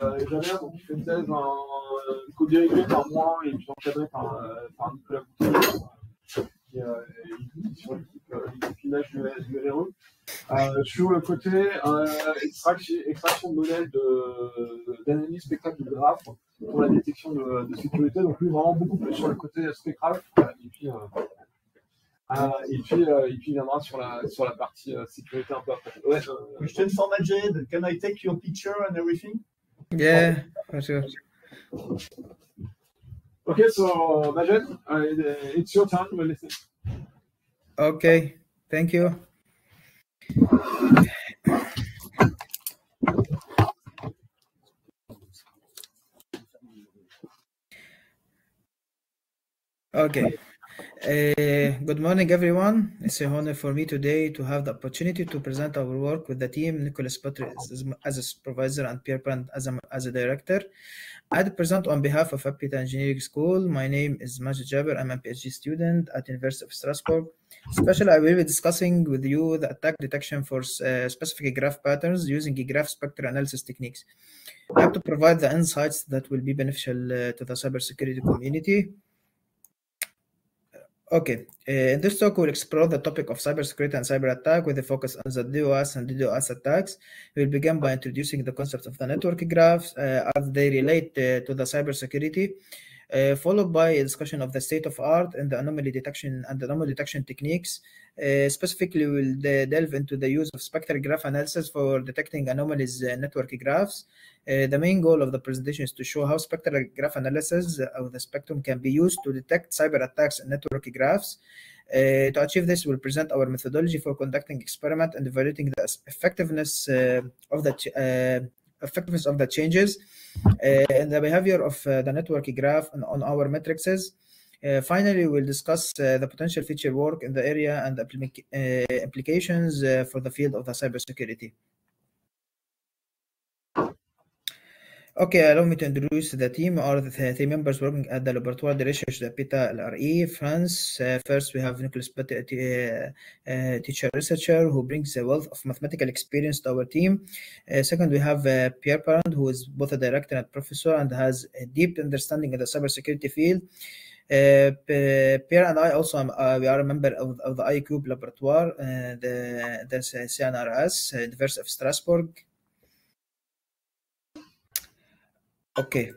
Javier, donc, qui fait une thèse co-dirigée par moi et puis encadrée par, par Nicolas Boutillier, qui est sur l'équipe pilotage du, RRE. Euh, sur le côté euh, extraction, de modèles d'analyse spectrale de graphes pour la détection de, sécurité. Donc lui, vraiment beaucoup plus sur le côté spectral. Et puis, euh, et puis, il viendra sur la, sur la partie sécurité un peu après. Question for Majed, can I take your picture and everything? Yeah, for sure. Okay, so Majed, uh, it's your turn. We'll listen. Okay, thank you. Okay. Uh, good morning, everyone. It's an honor for me today to have the opportunity to present our work with the team, Nicholas Boutry as, as a supervisor and Pierre Parrend as a, as a director. I'd present on behalf of EPITA Engineering School. My name is Majed Jaber. I'm a PhD student at University of Strasbourg. Especially, I will be discussing with you the attack detection for uh, specific graph patterns using graph spectral analysis techniques. I have to provide the insights that will be beneficial uh, to the cybersecurity community. Okay, uh, in this talk, we'll explore the topic of cybersecurity and cyber attack with a focus on the DOS and DDoS attacks. We'll begin by introducing the concept of the network graphs uh, as they relate uh, to the cybersecurity, uh, followed by a discussion of the state of art in the anomaly detection and anomaly detection techniques. Uh, specifically, we'll delve into the use of spectral graph analysis for detecting anomalies uh, network graphs. Uh, the main goal of the presentation is to show how spectral graph analysis of the spectrum can be used to detect cyber attacks in network graphs. Uh, to achieve this, we'll present our methodology for conducting experiment and evaluating the effectiveness of the effectiveness of the changes and the behavior of the network graph on, on our matrices. Uh, finally, we'll discuss uh, the potential future work in the area and the uh, implications for the field of the cybersecurity. Okay, allow me to introduce the team or the three members working at the Laboratoire de Recherche de PITA LRE, France. Uh, first, we have Nicolas Pett, uh, uh, teacher researcher who brings a wealth of mathematical experience to our team. second, we have Pierre Parrend, who is both a director and professor and has a deep understanding of the cybersecurity field. Uh, Pierre and I also am, uh, we are a member of, of the iCube Laboratoire, uh, the, the CNRS, University of Strasbourg. Okay.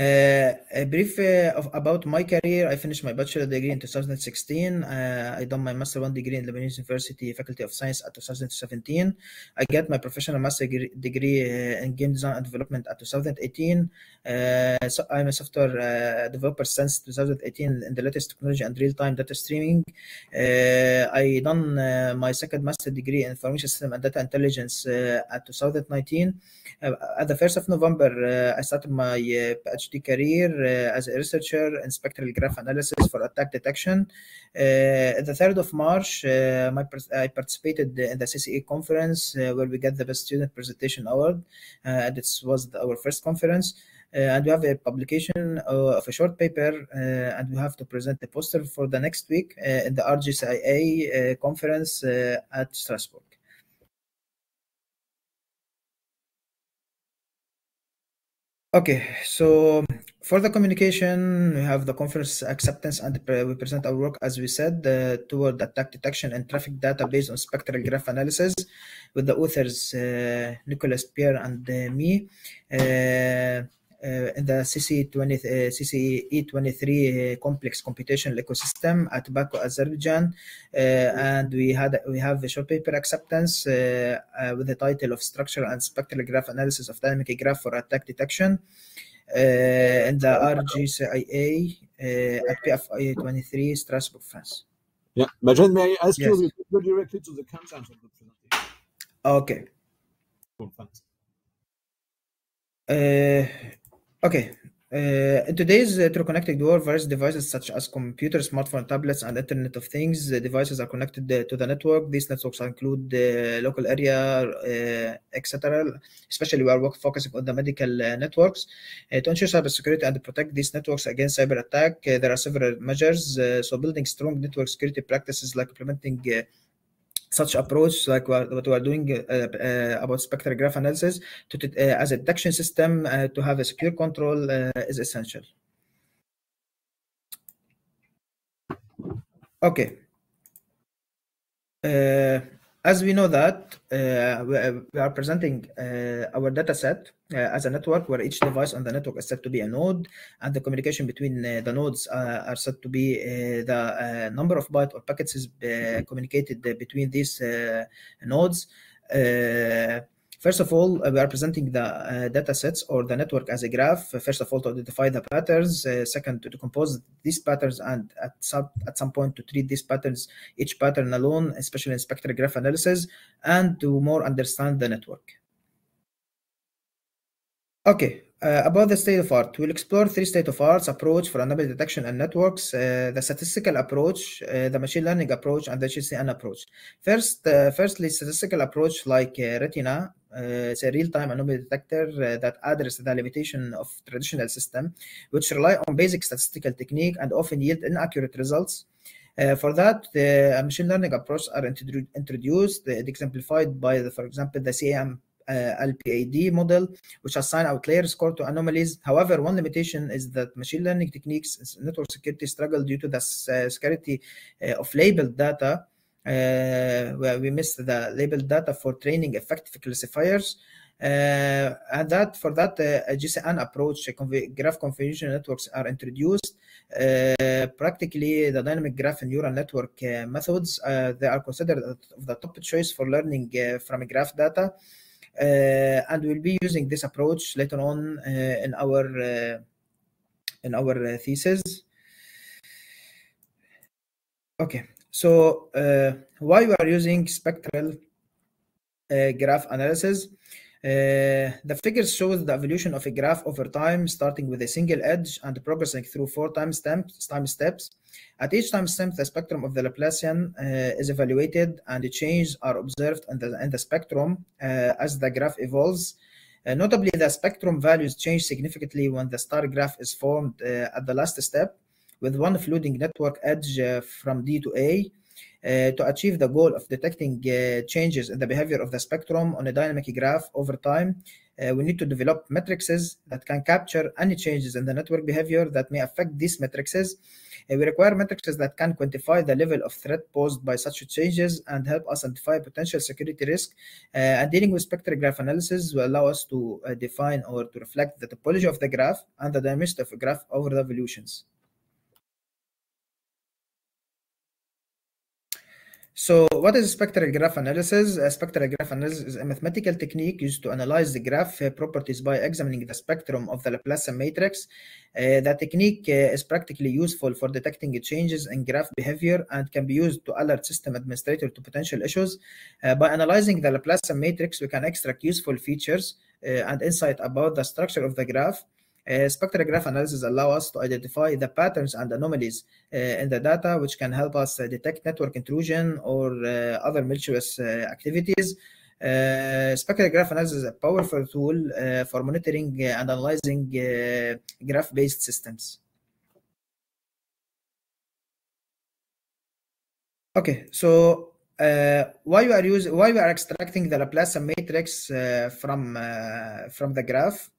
Uh, a brief uh, of, about my career. I finished my bachelor degree in 2016. Uh, I done my master one degree in Lebanese University Faculty of Science at 2017. I got my professional master degree uh, in game design and development at 2018. Uh, so I'm a software uh, developer since 2018 in the latest technology and real-time data streaming. I done my second master degree in information system and data intelligence at 2019. at the 1st of November, I started my PhD career uh, as a researcher in spectral graph analysis for attack detection. Uh, the 3rd of March, uh, my, I participated in the CCE conference where we got the Best Student Presentation Award. and this was our first conference. Uh, and we have a publication uh, of a short paper, uh, and we have to present the poster for the next week in the RJCIA conference at Strasbourg. Okay, so for the communication, we have the conference acceptance and we present our work, as we said, uh, toward attack detection and traffic data based on spectral graph analysis with the authors uh, Nicholas Pierre and uh, me. Uh, in the CCE20, uh, CCE23 uh, complex computational ecosystem at Baku, Azerbaijan, and we had we have a short paper acceptance with the title of Structural and Spectral Graph Analysis of Dynamic Graph for Attack Detection. Uh, in the RJCIA uh, at PFIA 23, Strasbourg, France. Yeah, Majed, may I ask yes. you to go directly to the content of the presentation? Okay. Cool, thanks. Uh, Okay. Uh, in today's uh, through connected world, various devices such as computers, smartphones, tablets, and Internet of Things the devices are connected uh, to the network. These networks include the local area, uh, etc. Especially, we are focusing on the medical uh, networks uh, to ensure cybersecurity and protect these networks against cyber attack. there are several measures. so, building strong network security practices like implementing such approach, like what, we are doing uh, uh, about spectral graph analysis, to, uh, as a detection system uh, to have a secure control uh, is essential. Okay. Uh, as we know that uh, we, we are presenting uh, our data set uh, as a network where each device on the network is said to be a node and the communication between uh, the nodes uh, are said to be uh, the number of byte or packets is communicated between these nodes. First of all, we are presenting the uh, data sets or the network as a graph. First of all, to identify the patterns. Uh, second, to decompose these patterns and at some, at some point to treat these patterns, each pattern alone, especially in spectral graph analysis, and to more understand the network. Okay, uh, about the state of art, we'll explore three state of arts approach for anomaly detection and networks, uh, the statistical approach, uh, the machine learning approach, and the GCN approach. First, firstly, statistical approach like Retina, it's a real-time anomaly detector that addresses the limitation of traditional system, which rely on basic statistical technique and often yield inaccurate results. Uh, for that, the machine learning approach are introdu introduced, uh, exemplified by, the, for example, the CAM uh, LPAD model, which assign outlier score to anomalies. However, one limitation is that machine learning techniques network security struggle due to the uh, scarcity uh, of labeled data, where we missed the labeled data for training effective classifiers. Uh, and that for that uh, GCN approach, graph convolution networks are introduced. Uh, practically, the dynamic graph and neural network methods they are considered the top choice for learning from graph data. Uh, and we'll be using this approach later on uh, in our uh, in our thesis. Okay, so why we are using spectral graph analysis? Uh, the figure shows the evolution of a graph over time, starting with a single edge and progressing through four time steps. Time steps. At each time step, the spectrum of the Laplacian uh, is evaluated, and changes are observed in the, in the spectrum uh, as the graph evolves. Uh, notably, the spectrum values change significantly when the star graph is formed uh, at the last step, with one floating network edge from D to A. Uh, to achieve the goal of detecting uh, changes in the behavior of the spectrum on a dynamic graph over time, uh, we need to develop matrices that can capture any changes in the network behavior that may affect these matrices. we require matrices that can quantify the level of threat posed by such changes and help us identify potential security risk. and dealing with spectral graph analysis will allow us to define or to reflect the topology of the graph and the dynamicity of a graph over the evolutions. So what is spectral graph analysis? A spectral graph analysis is a mathematical technique used to analyze the graph uh, properties by examining the spectrum of the Laplacian matrix. Uh, the technique uh, is practically useful for detecting changes in graph behavior and can be used to alert system administrator to potential issues. Uh, by analyzing the Laplacian matrix, we can extract useful features uh, and insight about the structure of the graph uh, spectral graph analysis allow us to identify the patterns and anomalies uh, in the data, which can help us uh, detect network intrusion or uh, other malicious uh, activities. Uh, spectral graph analysis is a powerful tool for monitoring and analyzing graph-based systems. Okay, so uh, why we are using why we are extracting the Laplacian matrix uh, from uh, from the graph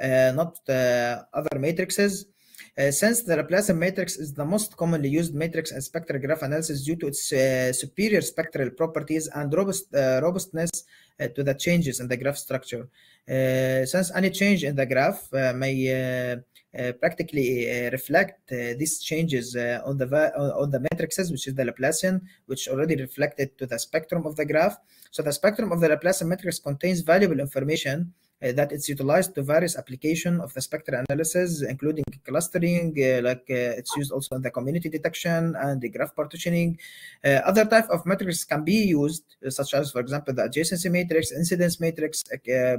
not uh, other matrices. Uh, since the Laplacian matrix is the most commonly used matrix in spectral graph analysis due to its superior spectral properties and robust, robustness to the changes in the graph structure. since any change in the graph may uh, practically uh, reflect uh, these changes on the on the matrices, which is the Laplacian, which already reflected to the spectrum of the graph. So the spectrum of the Laplacian matrix contains valuable information uh, Uh, that it's utilized to various application of the spectral analysis, including clustering, uh, like uh, it's used also in the community detection and the graph partitioning. Uh, other type of matrices can be used, uh, such as, for example, the adjacency matrix, incidence matrix,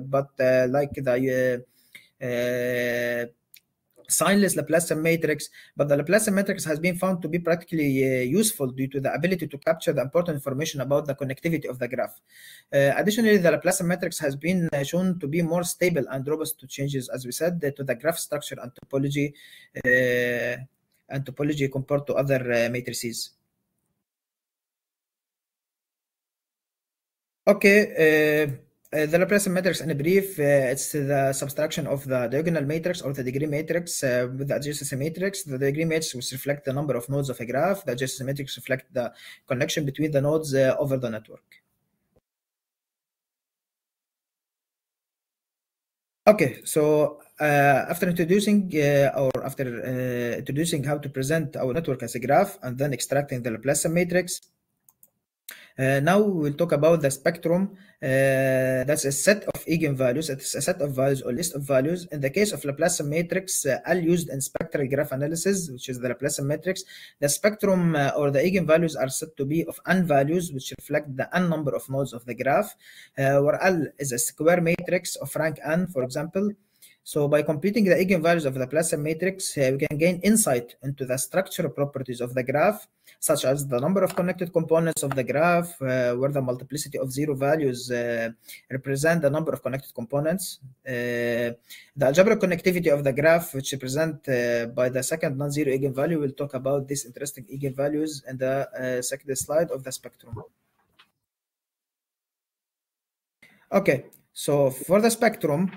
but like the signless Laplacian matrix, but the Laplacian matrix has been found to be practically uh, useful due to the ability to capture the important information about the connectivity of the graph. Uh, additionally, the Laplacian matrix has been uh, shown to be more stable and robust to changes, as we said, to the graph structure and topology uh, and topology compared to other uh, matrices. Okay, uh, the Laplacian matrix in brief, uh, it's the subtraction of the diagonal matrix or the degree matrix uh, with the adjacency matrix. The degree matrix which reflect the number of nodes of a graph. The adjacency matrix reflect the connection between the nodes uh, over the network. Okay, so uh, after introducing or after introducing how to present our network as a graph and then extracting the Laplacian matrix, uh, now we'll talk about the spectrum. Uh, that's a set of eigenvalues. It's a set of values or list of values. In the case of Laplacian matrix, uh, L used in spectral graph analysis, which is the Laplacian matrix, the spectrum uh, or the eigenvalues are said to be of n values, which reflect the n number of nodes of the graph, uh, where L is a square matrix of rank n, for example. So by completing the eigenvalues of the Laplacian matrix, uh, we can gain insight into the structural properties of the graph, such as the number of connected components of the graph, uh, where the multiplicity of zero values uh, represent the number of connected components, uh, the algebraic connectivity of the graph, which represent by the second non-zero eigenvalue. We'll talk about these interesting eigenvalues in the second slide of the spectrum. Okay, so for the spectrum,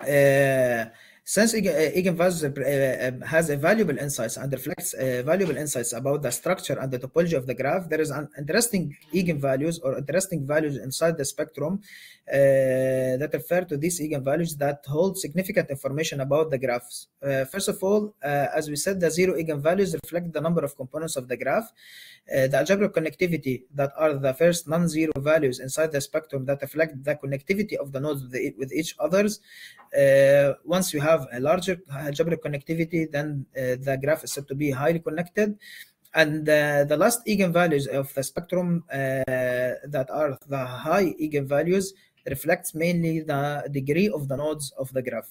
uh, since eigenvalues uh, has a valuable insights and reflects uh, valuable insights about the structure and the topology of the graph, there is an interesting eigenvalues or interesting values inside the spectrum uh, that refer to these eigenvalues that hold significant information about the graphs. Uh, first of all, uh, as we said, the zero eigenvalues reflect the number of components of the graph. the algebraic connectivity that are the first non-zero values inside the spectrum that reflect the connectivity of the nodes with, the, with each others. once you have a larger algebraic connectivity, then the graph is said to be highly connected. And uh, the last eigenvalues of the spectrum uh, that are the high eigenvalues reflects mainly the degree of the nodes of the graph.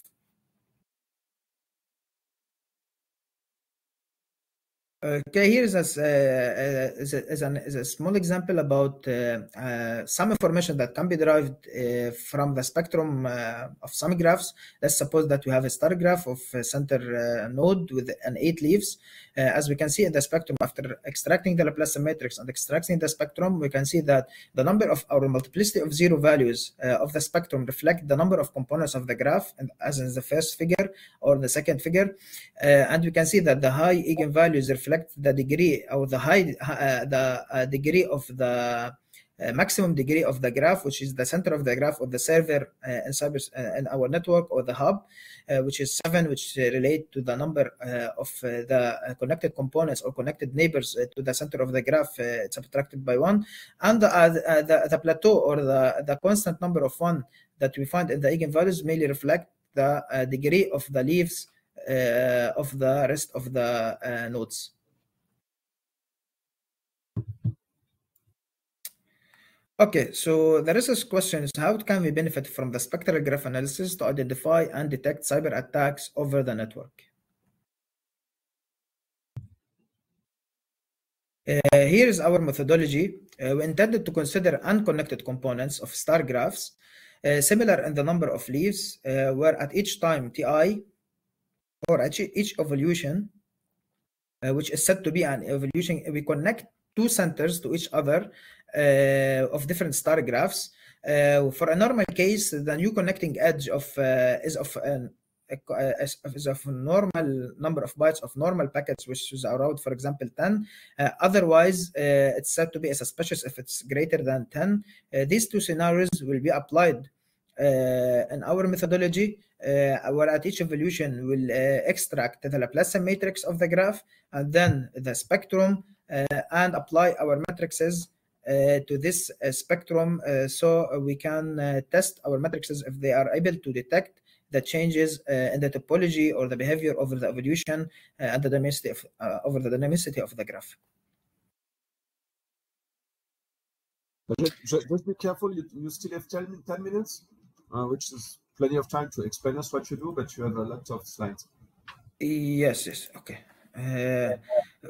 Okay, here is a, uh, is, a, is, an, is a small example about uh, uh, some information that can be derived uh, from the spectrum uh, of some graphs. Let's suppose that we have a star graph of a center uh, node with an eight leaves. as we can see in the spectrum, after extracting the Laplacian matrix and extracting the spectrum, we can see that the number of our multiplicity of zero values of the spectrum reflect the number of components of the graph, and as in the first figure or the second figure. and we can see that the high eigenvalues reflect reflect the degree or the high uh, the uh, degree of the uh, maximum degree of the graph, which is the center of the graph of the server uh, in cyber uh, in our network or the hub, uh, which is seven, which relate to the number of the connected components or connected neighbors to the center of the graph. subtracted by one, and the, the, plateau or the the constant number of one that we find in the eigenvalues mainly reflect the degree of the leaves uh, of the rest of the uh, nodes. Okay, so the research question is how can we benefit from the spectral graph analysis to identify and detect cyber attacks over the network? Uh, here is our methodology. Uh, we intended to consider unconnected components of star graphs, uh, similar in the number of leaves, where at each time ti, or at each evolution, which is said to be an evolution, we connect two centers to each other uh, of different star graphs. Uh, for a normal case, the new connecting edge of uh, is of an is of a normal number of bytes of normal packets, which is around, for example, 10. Uh, otherwise, uh, it's said to be suspicious if it's greater than 10. Uh, these two scenarios will be applied in our methodology, where at each evolution we'll extract the Laplacian matrix of the graph and then the spectrum and apply our matrices uh, to this uh, spectrum uh, so we can test our matrices if they are able to detect the changes in the topology or the behavior over the evolution and the dynamicity of, over the dynamicity of the graph. Just, just be careful, you, you still have 10, 10 minutes, uh, which is plenty of time to explain us what you do, but you have a lot of slides. Yes, yes, okay. Uh,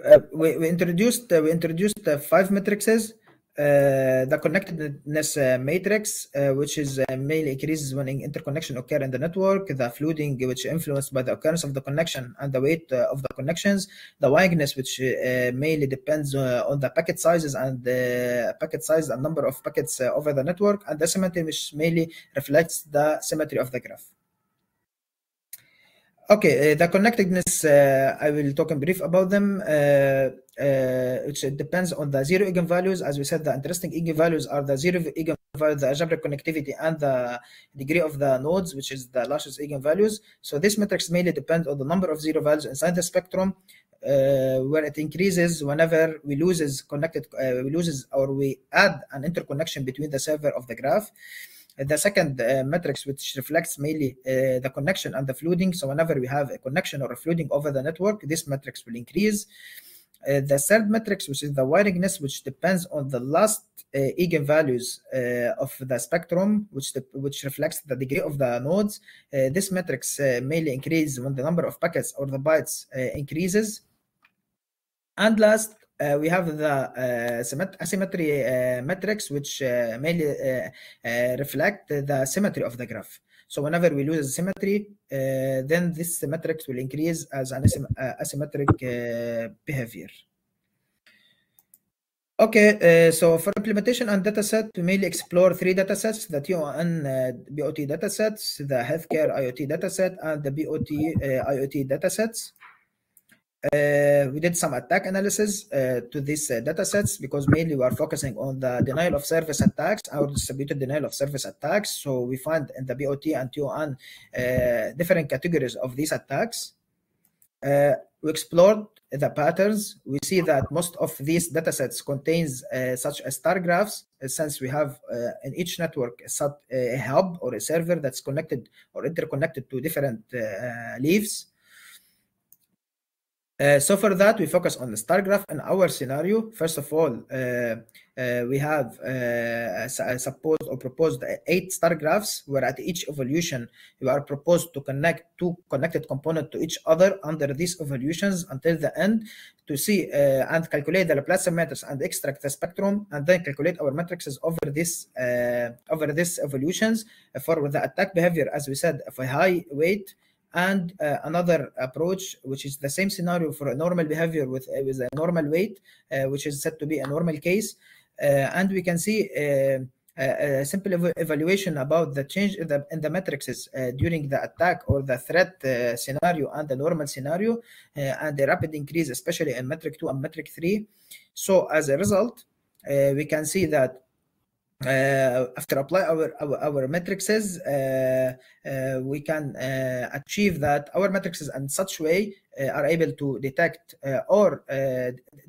uh, we, we introduced uh, we introduced five matrices uh, the connectedness uh, matrix, uh, which is uh, mainly increases when interconnection occur in the network, the flooding, which influenced by the occurrence of the connection and the weight uh, of the connections, the wideness, which uh, mainly depends uh, on the packet sizes and the packet size and number of packets uh, over the network, and the symmetry, which mainly reflects the symmetry of the graph. Okay, uh, the connectedness, uh, I will talk in brief about them. Uh, it depends on the zero eigenvalues. As we said, the interesting eigenvalues are the zero eigenvalue, the algebraic connectivity, and the degree of the nodes, which is the largest eigenvalues. So this matrix mainly depends on the number of zero values inside the spectrum, uh, where it increases whenever we loses connected, uh, we loses or we add an interconnection between the server of the graph. The second uh, matrix, which reflects mainly uh, the connection and the flooding. So whenever we have a connection or a flooding over the network, this matrix will increase. Uh, the third matrix, which is the wideness, which depends on the last uh, eigenvalues uh, of the spectrum, which the, which reflects the degree of the nodes. Uh, this matrix uh, mainly increases when the number of packets or the bytes uh, increases. And last, we have the asymmetry matrix, which mainly reflect the symmetry of the graph. So whenever we lose a symmetry, uh, then this matrix will increase as an asymmetric uh, behavior. Okay, uh, so for implementation and dataset, we mainly explore three datasets, the TON uh, BOT datasets, the healthcare IoT dataset, and the BOT uh, IoT datasets. Uh, we did some attack analysis uh, to these uh, datasets because mainly we are focusing on the denial of service attacks or distributed denial of service attacks. So we find in the BOT and TON different categories of these attacks. we explored the patterns. We see that most of these datasets contains such as star graphs, since we have in each network a, a hub or a server that's connected or interconnected to different leaves. Uh, so for that, we focus on the star graph in our scenario. First of all, uh, uh, we have supposed or proposed eight star graphs, where at each evolution, we are proposed to connect two connected components to each other under these evolutions until the end to see and calculate the Laplacian matrix and extract the spectrum, and then calculate our matrices over this over these evolutions for the attack behavior, as we said, of a high weight and uh, another approach which is the same scenario for a normal behavior with, uh, with a normal weight uh, which is said to be a normal case. And we can see a, a simple ev evaluation about the change in the, in the matrices during the attack or the threat scenario and the normal scenario and the rapid increase especially in metric 2 and metric 3 so as a result we can see that uh, Uh, after apply our our, our matrices, uh, uh, we can uh, achieve that our matrices in such way uh, are able to detect or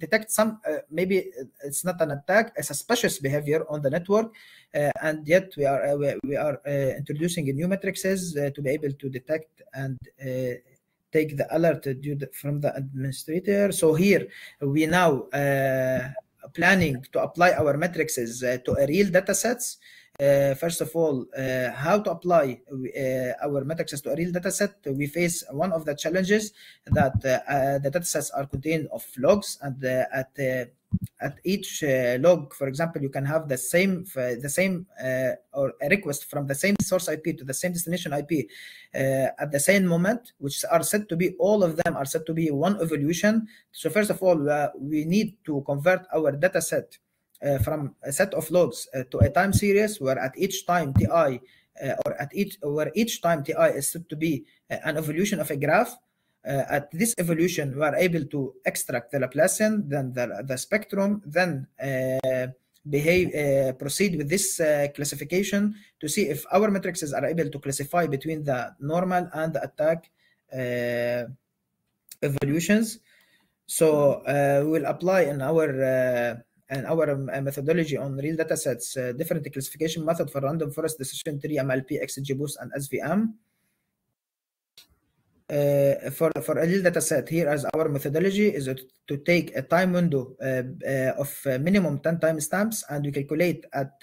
detect some maybe it's not an attack, a suspicious behavior on the network, and yet we are we are introducing new matrices to be able to detect and take the alert from the administrator. So here we now planning to apply our matrices uh, to a real data sets, uh, first of all, uh, how to apply uh, our matrices to a real data set, we face one of the challenges that uh, the data sets are contained of logs and at at each uh, log, for example, you can have the same uh, the same uh, or a request from the same source IP to the same destination IP at the same moment, which are said to be all of them are said to be one evolution. So first of all, we need to convert our data set from a set of logs to a time series where at each time ti or at each where each time ti is said to be an evolution of a graph uh, at this evolution, we are able to extract the Laplacian, then the, the spectrum, then uh, behave, uh, proceed with this classification to see if our matrices are able to classify between the normal and the attack evolutions. So we will apply in our and our methodology on real data sets, uh, different classification method for random forest decision tree, MLP, XGBoost, and SVM. Uh, for for a little data set here as our methodology is to take a time window uh, uh, of minimum 10 timestamps and we calculate at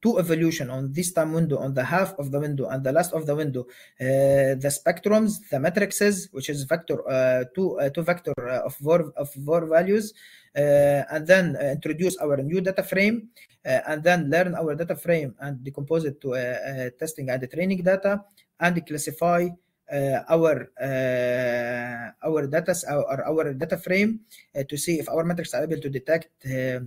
two evolution on this time window, on the half of the window and the last of the window, uh, the spectrums, the matrices, which is vector uh, two uh, two vector uh, of var of var values, uh, and then uh, introduce our new data frame, uh, and then learn our data frame and decompose it to uh, uh, testing and training data, and classify uh, our uh, our data or our data frame uh, to see if our metrics are able to detect uh,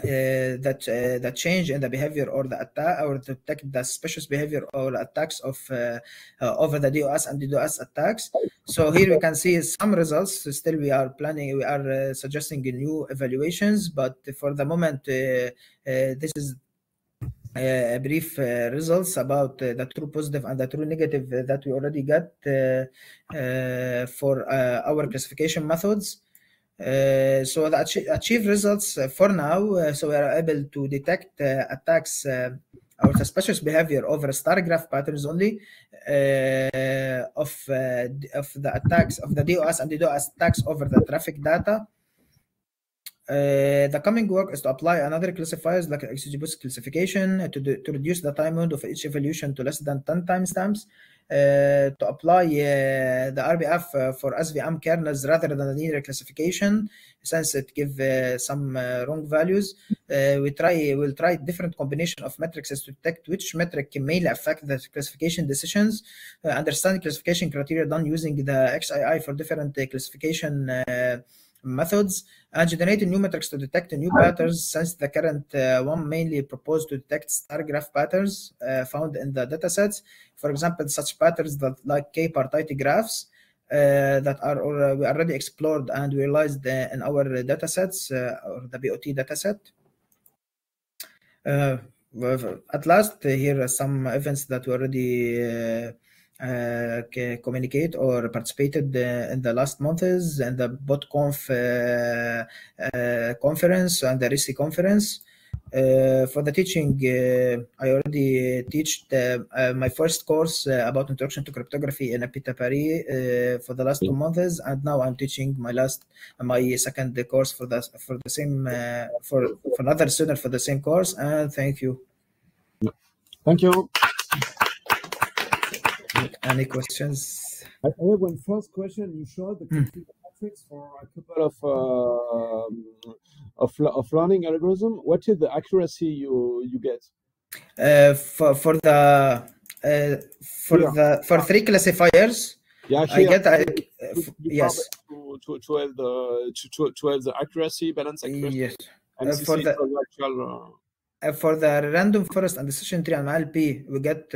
uh, that uh, that change in the behavior or the attack or detect the suspicious behavior or attacks of uh, uh, over the DOS and DDoS attacks. So here we can see some results. Still, we are planning, we are uh, suggesting new evaluations, but for the moment, uh, uh, this is uh, brief uh, results about uh, the true positive and the true negative uh, that we already got uh, uh, for our classification methods. So the achi- achieved results for now, so we are able to detect attacks or suspicious behavior over star graph patterns only of of the attacks of the DOS and DDoS attacks over the traffic data. Uh, the coming work is to apply another classifiers like XGBoost classification to, do, to reduce the time window for each evolution to less than 10 timestamps, uh, to apply uh, the RBF uh, for SVM kernels rather than the linear classification since it give uh, some uh, wrong values. Uh, we try we'll try different combination of metrics to detect which metric can mainly affect the classification decisions. Uh, understand classification criteria done using the XAI for different uh, classification uh, methods and generating new metrics to detect new patterns since the current uh, one mainly proposed to detect star graph patterns uh, found in the datasets. For example, such patterns that like k-partite graphs uh, that are or, we already explored and realized uh, in our datasets uh, or the BOT dataset. Uh, at last, uh, here are some events that we already uh, uh, communicate or participated uh, in the last months and the BotConf uh, uh, conference and the RISI conference. Uh, for the teaching, uh, I already teach uh, my first course uh, about introduction to cryptography in Epita Paris uh, for the last two months, and now I'm teaching my last, my second course for the for the same uh, for for another student for the same course. And thank you. Thank you. Any questions? I have one first question. You showed the computer metrics for a couple of uh, of of learning algorithm. What is the accuracy you you get? Uh, for for the uh, for Here. the for three classifiers, Yeah, I get I, uh, you, f- you yes to, to, to have the to, to, to have the accuracy, balance accuracy, yes and Uh, for the for the actual. Uh, uh, for the random forest and decision tree and LP, we get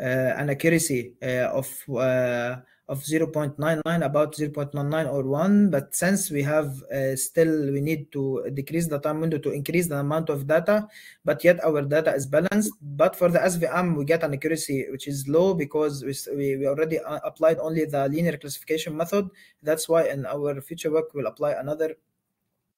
an accuracy uh, of uh, of 0.99 about 0.99 or 1 but since we have uh, still we need to decrease the time window to increase the amount of data but yet our data is balanced. But for the svm we get an accuracy which is low because we, we, already uh, applied only the linear classification method. That's why in our future work we'll apply another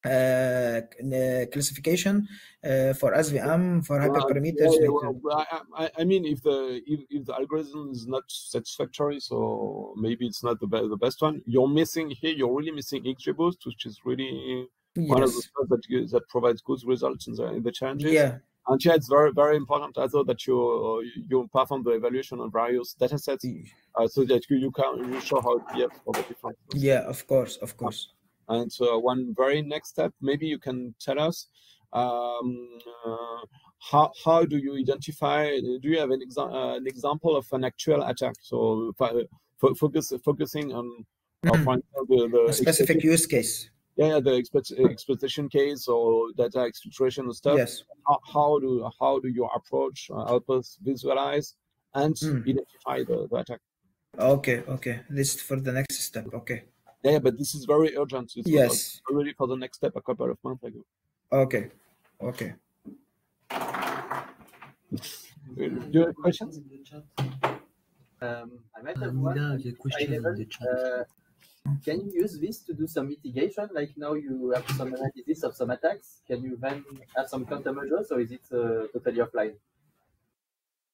uh, uh, classification uh, for svm for well, hyperparameters yeah, well, I, I, mean, if the if, if the algorithm is not satisfactory, so maybe it's not the best the best one. You're missing here. You're really missing XGBoost, which is really one of the yes stuff that that provides good results in the in the challenges. yeah And yeah, it's very very important also that you you perform the evaluation on various data sets uh, so that you, you can you show how it behaves for the different. yeah of course of course And so one very next step, maybe you can tell us um, uh, how how do you identify? Do you have an, exa- uh, an example of an actual attack? So fo- fo- focus focusing on, example, the, the specific use case yeah, yeah, the exploit- exploitation case or data exfiltration and stuff. yes How, how do how do you approach? Uh, help us visualize and Mm. identify the, the attack. okay okay this is for the next step okay Yeah, yeah, but this is very urgent. It was yes already for the next step a couple of months ago. okay okay Do you have questions? Um, I might Uh, have one. Nida, the high question in the chat. Uh, can you use this to do some mitigation? Like now you have some analysis of some attacks. Can you then have some countermeasures, or is it uh, totally offline?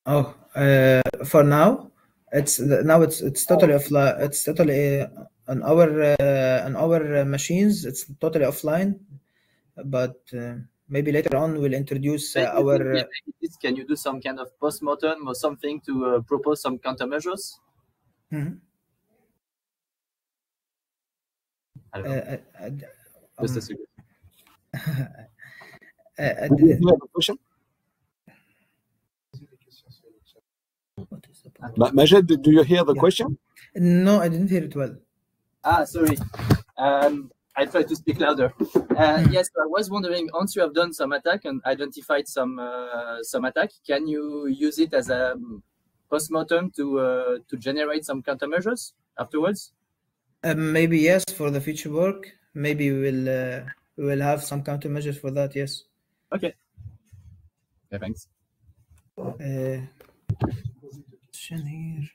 oh uh, for now it's now it's it's totally offline it's totally uh, on our uh, on our uh, machines it's totally offline but uh, maybe later on we'll introduce uh, Maybe it will our this, Can you do some kind of post-mortem or something to uh, propose some countermeasures? I don't uh, know. uh, uh, Just a second. uh, uh, Do you have a question? what is the point? Ma- Majed, do- do you hear the Yeah. question? No, I didn't hear it well. Ah, sorry. Um, I try to speak louder. Uh, yes, I was wondering. Once you have done some attack and identified some uh, some attack, can you use it as a um, post-mortem to uh, to generate some countermeasures afterwards? Uh, maybe yes for the future work. Maybe we will uh, we will have some countermeasures for that. Yes. Okay. Yeah, thanks. Uh, question here.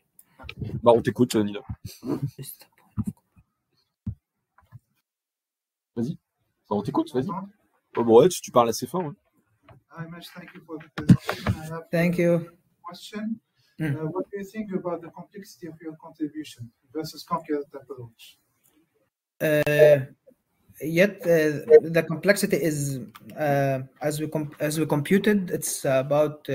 Bah, on t'écoute, Nina. Vas-y. On t'écoute, vas-y. Oh, bon, ouais, tu, tu parles assez fort. ouais. Hi, Mesh. Thank you for the presentation. I have Thank a you. question. Mm. Uh, what do you think about the complexity of your contribution versus concurrent approach? Uh, yet uh, the complexity is uh, as we as we computed it's about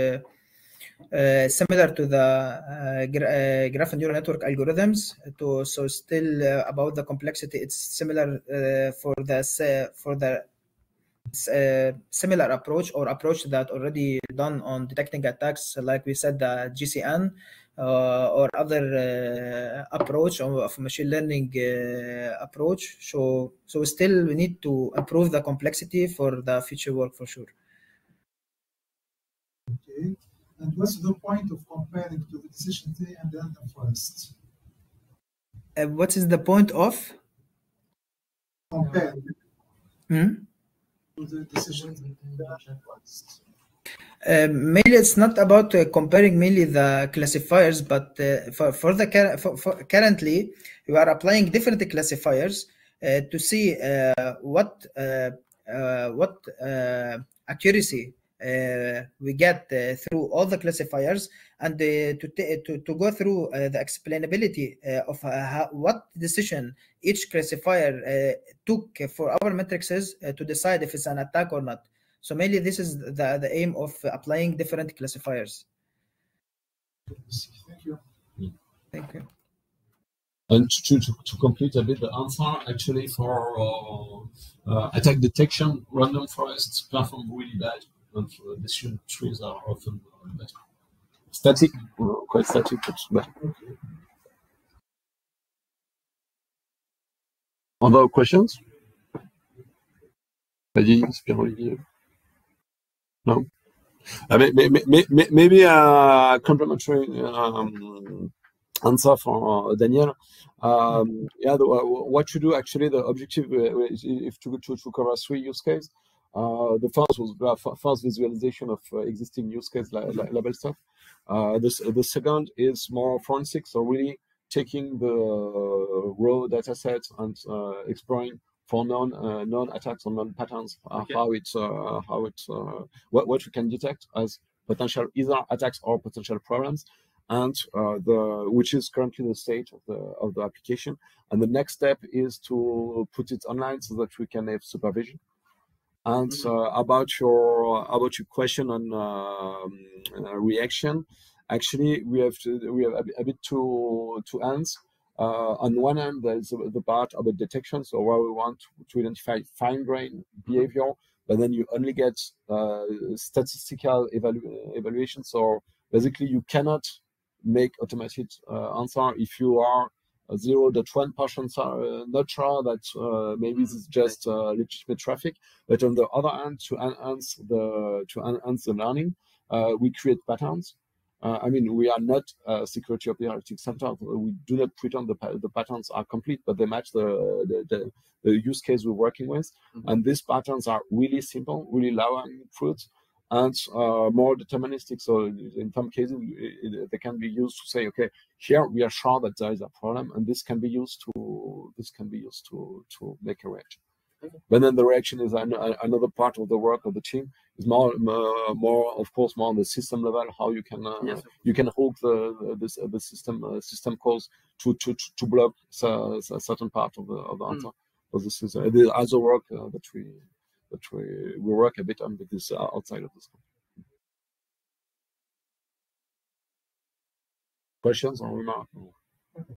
uh, similar to the uh, uh, graph neural network algorithms to so still uh, about the complexity it's similar uh, for the for the similar approach or approach that already done on detecting attacks like we said the GCN or other approach of, machine learning approach. So, so still we need to improve the complexity for the future work for sure. Okay. And what's the point of comparing to the decision tree and the random forest? Uh, what is the point of? Compare Hmm? to the decision tree and the random forest. Uh, mainly, it's not about uh, comparing mainly the classifiers, but uh, for for the for, for currently we are applying different classifiers uh, to see uh, what uh, uh, what uh, accuracy we get uh, through all the classifiers, and uh, to, ta- to to go through uh, the explainability uh, of uh, how, what decision each classifier uh, took for our matrices uh, to decide if it's an attack or not. So mainly this is the, the aim of applying different classifiers. Thank you. Thank you. And to, to, to complete a bit the answer, actually for uh, uh, attack detection, random forests perform really bad, and for decision trees are often uh. Static, uh, quite static, but better. Other questions? No? Uh, may- may- may- may- maybe a complementary um, answer for uh, Daniel. Um, yeah, the, uh, what you do actually, the objective uh, is if to, to, to cover three use cases. Uh, the first was uh, first visualization of uh, existing use case li- li- level stuff. Uh, the, the second is more forensic, so really taking the raw data sets and uh, exploring for non uh, non attacks or non patterns uh, Okay. how it's uh, how it's uh, what what we can detect as potential either attacks or potential problems and uh, the which is currently the state of the of the application and the next step is to put it online so that we can have supervision and uh, about your about your question on um, uh, reaction actually we have to we have a, bit- a bit to to answer. Uh, on one end, there's the part about detection, so where we want to identify fine-grained behavior, but then you only get uh, statistical evalu- evaluation. So basically, you cannot make automated uh, answer if you are uh, 0.1% uh, not sure that uh, maybe this is just uh, legitimate traffic. But on the other hand, to enhance the to enhance the learning, uh, we create patterns. Uh, I mean, we are not a security operating center. We do not pretend the, the patterns are complete, but they match the, the, the, the use case we're working with. Mhm. And these patterns are really simple, really low hanging fruits, and uh, more deterministic. So in some cases, it- it- they can be used to say, okay, here we are sure that there is a problem, and this can be used to this can be used to to make a reaction. Okay. But then the reaction is an, a- another part of the work of the team. Is more, more, more, of course, more on the system level. How you can uh, Yes. you can hook the the, this, the system uh, system calls to to to- block a certain part of the of the Mm. answer. So this is uh, the other work uh, that we but we, we work a bit on this uh, outside of scope. Questions or remarks?